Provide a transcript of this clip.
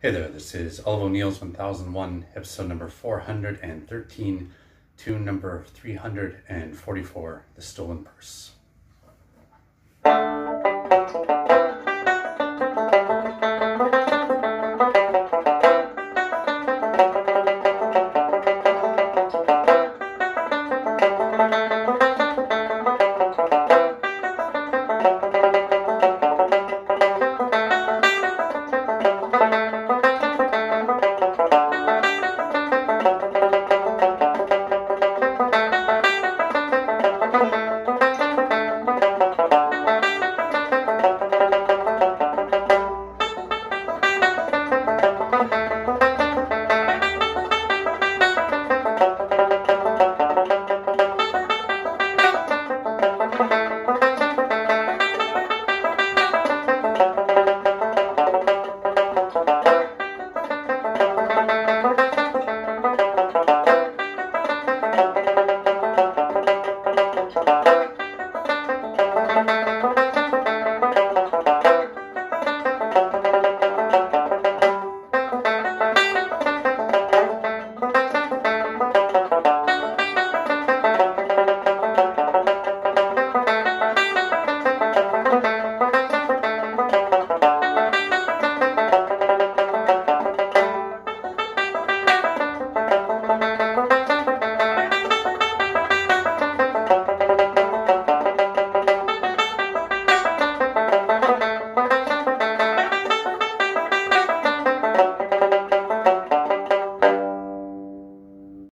Hey there, this is Olive O'Neill's 1001, episode number 413, tune number 344, The Stolen Purse.